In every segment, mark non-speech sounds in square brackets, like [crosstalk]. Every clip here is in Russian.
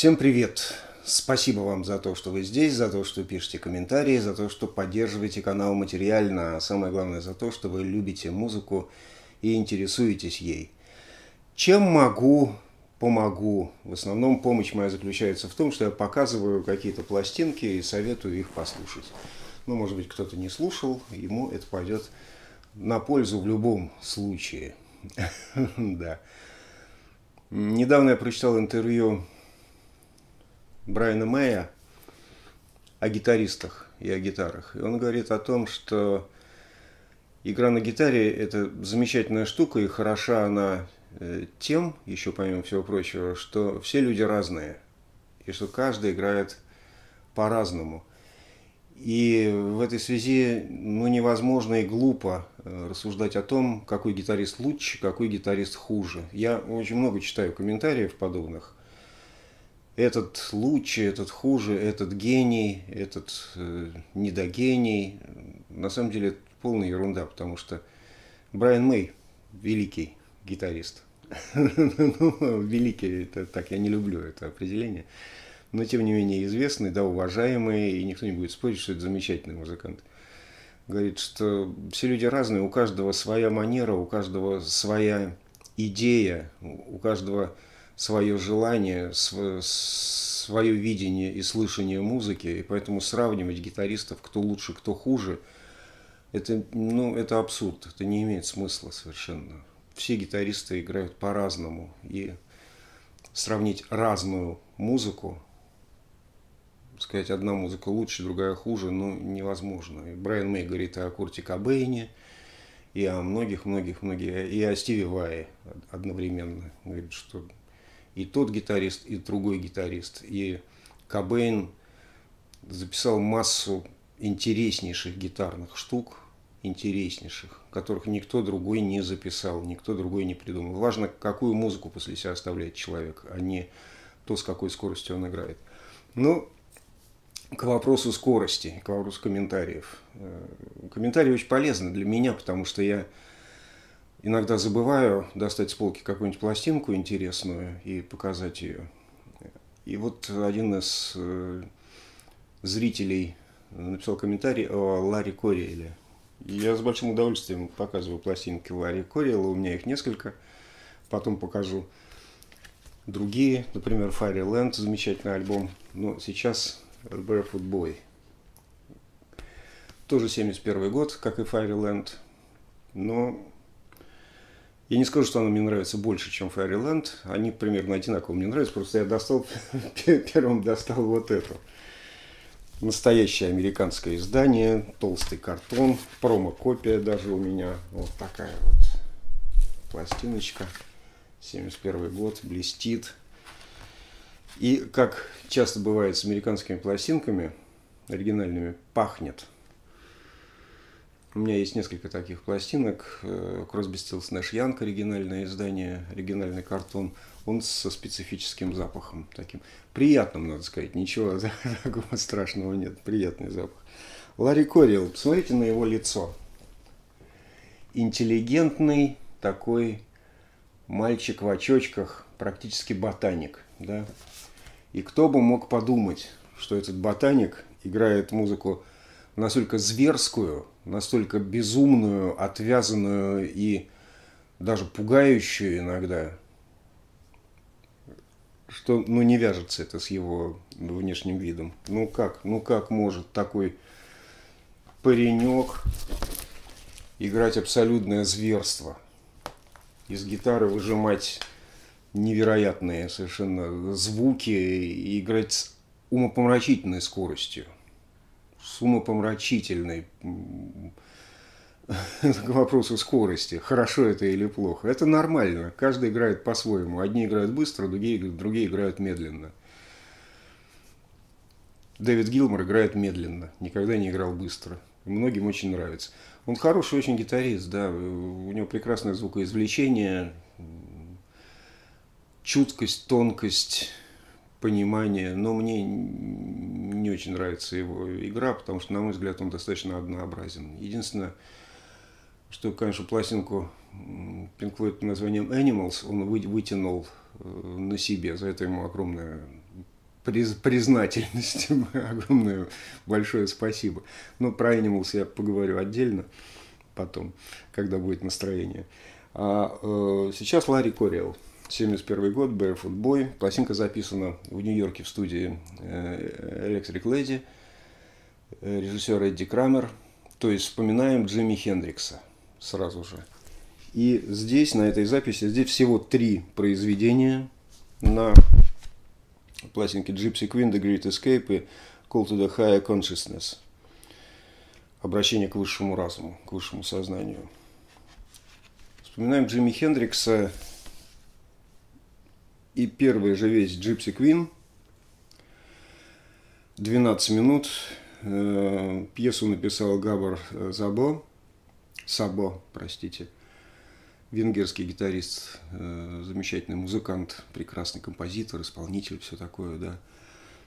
Всем привет! Спасибо вам за то, что вы здесь, за то, что пишете комментарии, за то, что поддерживаете канал материально, а самое главное за то, что вы любите музыку и интересуетесь ей. Чем могу, помогу. В основном помощь моя заключается в том, что я показываю какие-то пластинки и советую их послушать. Ну, может быть, кто-то не слушал, ему это пойдет на пользу в любом случае. [laughs] Да. Недавно я прочитал интервью Брайана Мэя о гитаристах и о гитарах. И он говорит о том, что игра на гитаре – это замечательная штука, и хороша она э, тем, еще помимо всего прочего, что все люди разные, и что каждый играет по-разному. И в этой связи ну, невозможно и глупо э, рассуждать о том, какой гитарист лучше, какой гитарист хуже. Я очень много читаю комментариев подобных – этот лучше, этот хуже, этот гений, этот э, недогений. На самом деле это полная ерунда, потому что Брайан Мэй великий гитарист. [laughs] ну, великий, это так, я не люблю это определение. Но, тем не менее, известный, да, уважаемый, и никто не будет спорить, что это замечательный музыкант. Говорит, что все люди разные, у каждого своя манера, у каждого своя идея, у каждого свое желание, свое видение и слышание музыки, и поэтому сравнивать гитаристов, кто лучше, кто хуже, это, ну, это абсурд, это не имеет смысла совершенно. Все гитаристы играют по-разному, и сравнить разную музыку, сказать, одна музыка лучше, другая хуже, ну, невозможно. И Брайан Мэй говорит о Курте Кобейне, и о многих-многих-многих, и о Стиве Вае одновременно. Говорит, что и тот гитарист, и другой гитарист. И Кобейн записал массу интереснейших гитарных штук, интереснейших, которых никто другой не записал, никто другой не придумал. Важно, какую музыку после себя оставляет человек, а не то, с какой скоростью он играет. Ну, к вопросу скорости, к вопросу комментариев. Э, комментарии очень полезны для меня, потому что я Иногда забываю достать с полки какую-нибудь пластинку интересную и показать ее. И вот один из э, зрителей написал комментарий о Ларри Кориэле. Я с большим удовольствием показываю пластинки Ларри Кориэла, у меня их несколько. Потом покажу другие, например, Fairyland, замечательный альбом. Но сейчас Barefoot Boy. Тоже 71 год, как и Fairyland. Но я не скажу, что она мне нравится больше, чем Fairyland. Они примерно одинаково мне нравятся. Просто я достал, [laughs] первым достал вот эту. Настоящее американское издание, толстый картон, промо-копия даже у меня. Вот такая вот пластиночка. 71 год, блестит. И как часто бывает с американскими пластинками, оригинальными, пахнет – у меня есть несколько таких пластинок. Кросби Стилс Нэш Янг, оригинальное издание, оригинальный картон. Он со специфическим запахом таким. Приятным, надо сказать. Ничего [laughs] такого страшного нет. Приятный запах. Ларри Кориэл, посмотрите на его лицо. Интеллигентный такой мальчик в очочках, практически ботаник. Да? И кто бы мог подумать, что этот ботаник играет музыку настолько зверскую, настолько безумную, отвязанную и даже пугающую иногда, что ну, не вяжется это с его внешним видом. Ну как, ну как может такой паренек играть абсолютное зверство, из гитары выжимать невероятные совершенно звуки и играть с умопомрачительной скоростью – с умопомрачительной [laughs] к вопросу скорости, хорошо это или плохо. Это нормально, каждый играет по-своему. Одни играют быстро, другие, другие играют медленно. Дэвид Гилмор играет медленно, никогда не играл быстро. Многим очень нравится. Он хороший очень гитарист, да, у него прекрасное звукоизвлечение, чуткость, тонкость, понимание, но мне не очень нравится его игра, потому что, на мой взгляд, он достаточно однообразен. Единственное, что, конечно, пластинку Pink Floyd под названием Animals он вытянул э, на себе. За это ему огромная признательность, [laughs] огромное большое спасибо. Но про Animals я поговорю отдельно потом, когда будет настроение. А э, сейчас Ларри Кориэл, 71 год, Barefoot Boy. Пластинка записана в Нью-Йорке в студии э, Electric Lady, э, режиссер Эдди Крамер. То есть вспоминаем Джимми Хендрикса сразу же. И здесь, на этой записи, здесь всего три произведения на пластинке Gypsy Queen, The Great Escape и Call to the Higher Consciousness. Обращение к высшему разуму, к высшему сознанию. Вспоминаем Джимми Хендрикса и первая же вещь Gypsy Queen. 12 минут. Э, пьесу написал Габар Забо. Сабо, простите – венгерский гитарист, э, замечательный музыкант, прекрасный композитор, исполнитель, все такое, да.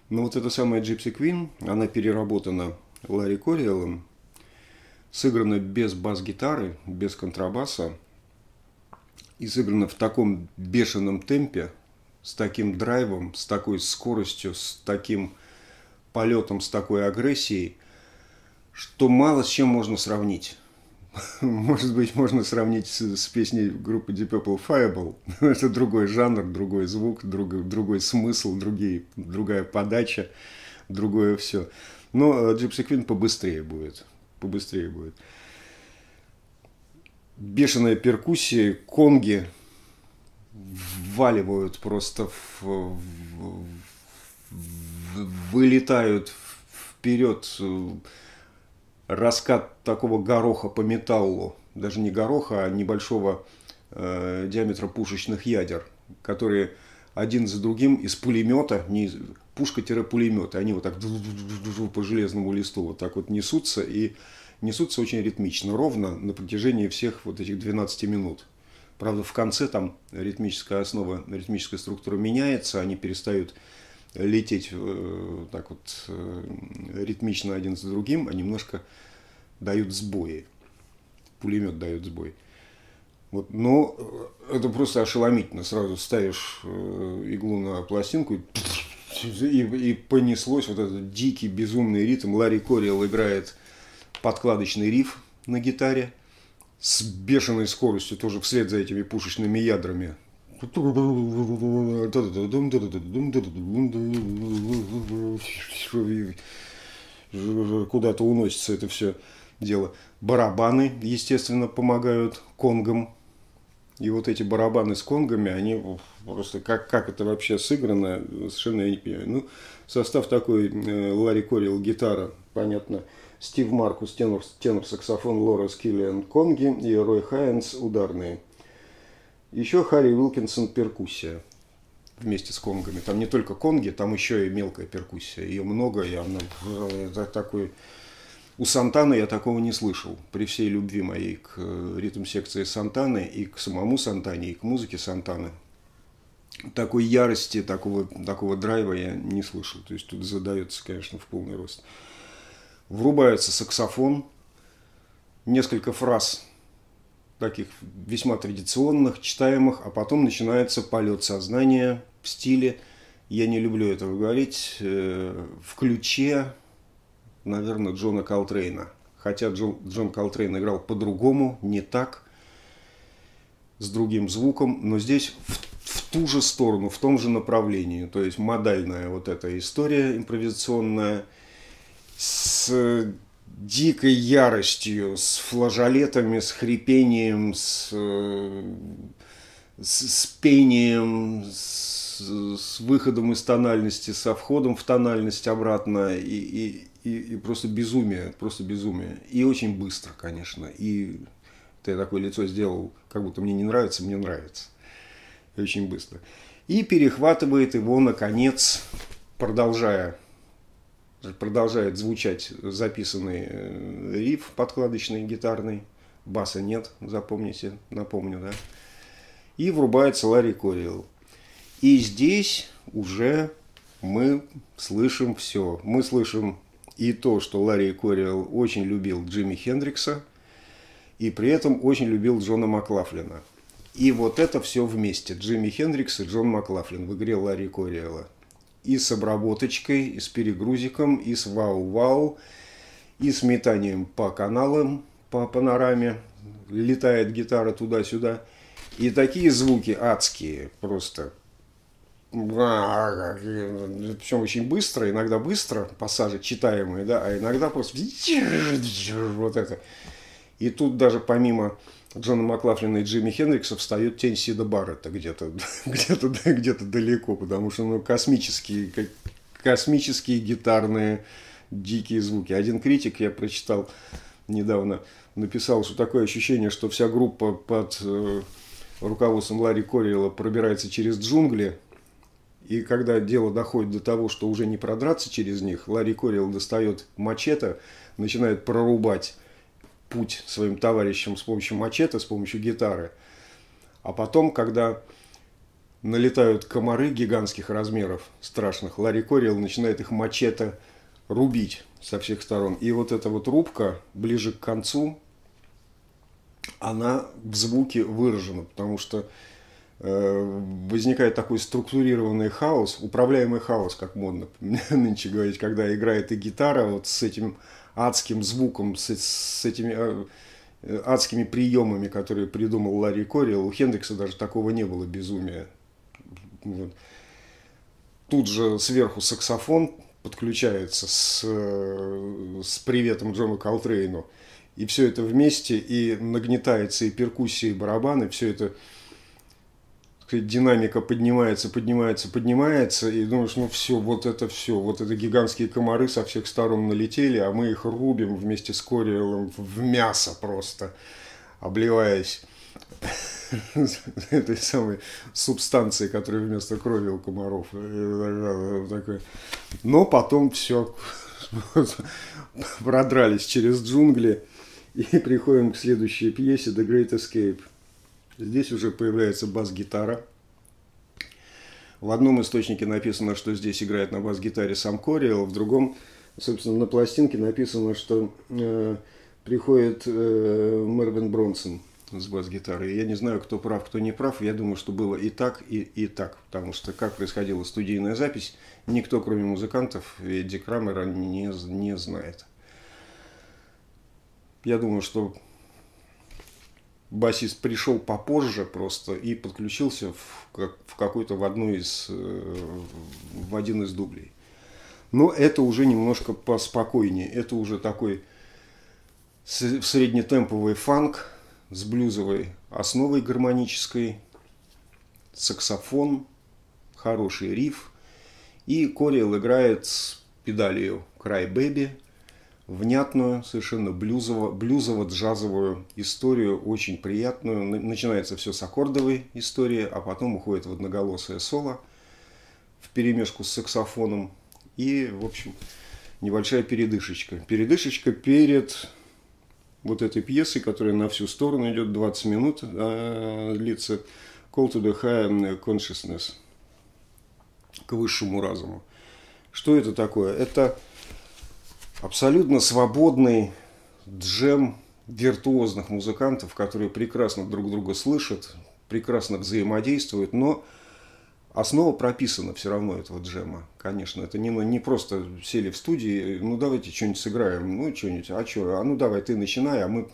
Но вот эта самая Gypsy Queen, она переработана Ларри Кориэлом, сыграна без бас-гитары, без контрабаса, и сыграна в таком бешеном темпе, с таким драйвом, с такой скоростью, с таким полетом, с такой агрессией, что мало с чем можно сравнить. [laughs] может быть, можно сравнить с, с песней группы Deep Purple Fireball. [laughs] Это другой жанр, другой звук, другой, другой смысл, другие, другая подача, другое все. Но э, Gypsy Queen побыстрее будет. Побыстрее будет. Бешеная перкуссия, конги вваливают просто, в, в, в, вылетают вперед раскат такого гороха по металлу, даже не гороха, а небольшого э, диаметра пушечных ядер, которые один за другим из пулемета, не пушка-пулемет, они вот так по железному листу вот так вот несутся и несутся очень ритмично, ровно на протяжении всех вот этих 12 минут. Правда, в конце там ритмическая основа, ритмическая структура меняется, они перестают лететь э, так вот э, ритмично один за другим, а немножко дают сбои. Пулемет дает сбой. Вот, но э, это просто ошеломительно. Сразу ставишь иглу на пластинку и, и, понеслось вот этот дикий, безумный ритм. Ларри Кориэл играет подкладочный риф на гитаре с бешеной скоростью, тоже вслед за этими пушечными ядрами куда-то уносится это все дело. Барабаны, естественно, помогают конгам. И вот эти барабаны с конгами, они просто как, как это вообще сыграно, совершенно я не понимаю. Ну, состав такой, Ларри Корил гитара, понятно, Стив Маркус тенор, тенор саксофон, Лора Скиллиан конги и Рой Хайенс ударные – еще Харри Уилкинсон перкуссия вместе с конгами. Там не только конги, там еще и мелкая перкуссия. Ее много, и она такой... У Сантаны я такого не слышал. При всей любви моей к ритм-секции Сантаны и к самому Сантане, и к музыке Сантаны. Такой ярости, такого, такого драйва я не слышал. То есть тут задается, конечно, в полный рост. Врубается саксофон, несколько фраз таких весьма традиционных, читаемых, а потом начинается полет сознания в стиле, я не люблю этого говорить, э, в ключе, наверное, Джона Колтрейна. Хотя Джон, Джон Колтрейн играл по-другому, не так, с другим звуком, но здесь в, в ту же сторону, в том же направлении. То есть модальная вот эта история импровизационная с дикой яростью, с флажолетами, с хрипением, с, э, с, с пением, с, с выходом из тональности, со входом в тональность обратно и, и, и, и просто безумие, просто безумие. И очень быстро, конечно. И ты такое лицо сделал, как будто мне не нравится, мне нравится. И очень быстро. И перехватывает его, наконец, продолжая продолжает звучать записанный э, риф подкладочный, гитарный. Баса нет, запомните, напомню, да. И врубается Ларри Кориэл. И здесь уже мы слышим все. Мы слышим и то, что Ларри Кориэл очень любил Джимми Хендрикса, и при этом очень любил Джона Маклафлина. И вот это все вместе. Джимми Хендрикс и Джон Маклафлин в игре Ларри Кориэла. И с обработочкой, и с перегрузиком, и с вау-вау, и с метанием по каналам, по панораме. Летает гитара туда-сюда. И такие звуки адские, просто причем очень быстро, иногда быстро, пассажи читаемые, да, а иногда просто вот это. И тут даже помимо Джона Маклафлина и Джимми Хендрикса встает тень Сида Баррета где-то [laughs] где-то где-то далеко, потому что ну, космические, космические гитарные дикие звуки. Один критик, я прочитал недавно, написал, что такое ощущение, что вся группа под э, руководством Ларри Корриэла пробирается через джунгли, и когда дело доходит до того, что уже не продраться через них, Ларри Корил достает мачете, начинает прорубать путь своим товарищам с помощью мачете, с помощью гитары. А потом, когда налетают комары гигантских размеров, страшных, Ларри Корил начинает их мачете рубить со всех сторон. И вот эта вот рубка ближе к концу, она в звуке выражена, потому что возникает такой структурированный хаос, управляемый хаос, как модно [laughs] нынче говорить, когда играет и гитара вот с этим адским звуком, с, с этими э, адскими приемами, которые придумал Ларри Кориэл. У Хендрикса даже такого не было безумия. Вот. Тут же сверху саксофон подключается с, э, с приветом Джону Колтрейну. И все это вместе, и нагнетается и перкуссия, и барабаны, все это сказать, динамика поднимается, поднимается, поднимается, и думаешь, ну все, вот это все, вот это гигантские комары со всех сторон налетели, а мы их рубим вместе с Кориэлом в мясо просто, обливаясь этой самой субстанцией, которая вместо крови у комаров. Но потом все продрались через джунгли и приходим к следующей пьесе The Great Escape – Здесь уже появляется бас-гитара. В одном источнике написано, что здесь играет на бас-гитаре сам Кориэл, в другом, собственно, на пластинке написано, что э, приходит э, Мервин Бронсон с бас-гитарой. Я не знаю, кто прав, кто не прав. Я думаю, что было и так, и, и так. Потому что как происходила студийная запись, никто, кроме музыкантов, Эдди Крамера не, не знает. Я думаю, что басист пришел попозже просто и подключился в, как, в какой-то в одну из э, в один из дублей. Но это уже немножко поспокойнее. Это уже такой среднетемповый фанк с блюзовой основой гармонической, саксофон, хороший риф. И Кориэл играет с педалью Cry Baby – внятную, совершенно блюзово, блюзово-джазовую историю, очень приятную. Начинается все с аккордовой истории, а потом уходит в одноголосое соло в перемешку с саксофоном. И, в общем, небольшая передышечка. Передышечка перед вот этой пьесой, которая на всю сторону идет 20 минут, а, длится Call to the High Consciousness, к высшему разуму. Что это такое? Это абсолютно свободный джем виртуозных музыкантов, которые прекрасно друг друга слышат, прекрасно взаимодействуют, но основа прописана все равно этого джема. Конечно, это не, не просто сели в студии, ну давайте что-нибудь сыграем, ну что-нибудь, а что, а ну давай ты начинай, а мы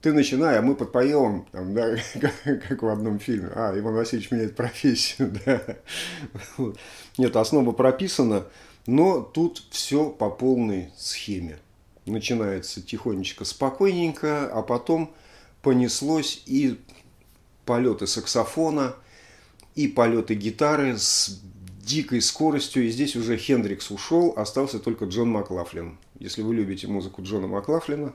ты начинай, а мы подпоем, там, да, [laughs] как в одном фильме. А, Иван Васильевич меняет профессию, [laughs] да. Нет, основа прописана, но тут все по полной схеме. Начинается тихонечко, спокойненько, а потом понеслось и полеты саксофона, и полеты гитары с дикой скоростью. И здесь уже Хендрикс ушел, остался только Джон Маклафлин. Если вы любите музыку Джона Маклафлина,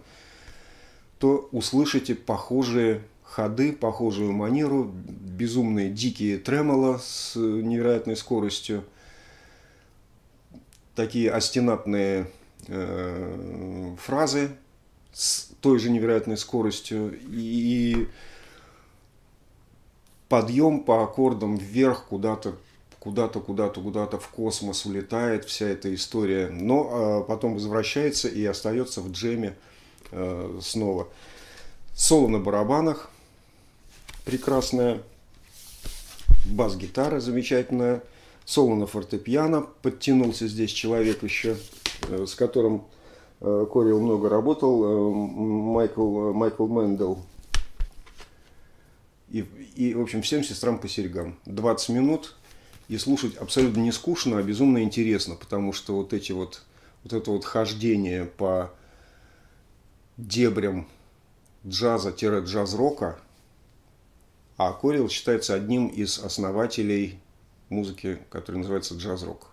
то услышите похожие ходы, похожую манеру, безумные дикие тремоло с невероятной скоростью – такие астенатные э, фразы с той же невероятной скоростью и подъем по аккордам вверх куда-то куда-то, куда-то, куда-то в космос улетает вся эта история, но э, потом возвращается и остается в джеме э, снова. Соло на барабанах прекрасная, бас-гитара замечательная, соло на фортепиано, подтянулся здесь человек еще, э, с которым э, Корил много работал, э, Майкл, Майкл Мэндел. И, и, в общем, всем сестрам по серьгам. 20 минут, и слушать абсолютно не скучно, а безумно интересно, потому что вот эти вот, вот это вот хождение по дебрям джаза-джаз-рока, а Корил считается одним из основателей музыки, которая называется джаз-рок,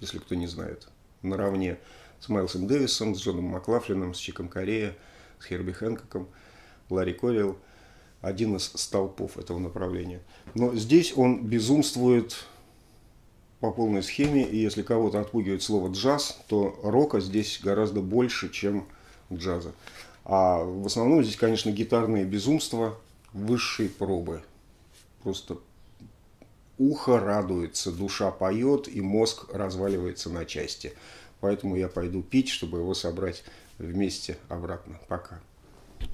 если кто не знает. Наравне с Майлсом Дэвисом, с Джоном Маклафлином, с Чиком Корея, с Херби Хэнкоком, Ларри Корил – один из столпов этого направления. Но здесь он безумствует по полной схеме, и если кого-то отпугивает слово джаз, то рока здесь гораздо больше, чем джаза. А в основном здесь, конечно, гитарные безумства высшей пробы. Просто ухо радуется, душа поет, и мозг разваливается на части. Поэтому я пойду пить, чтобы его собрать вместе обратно. Пока.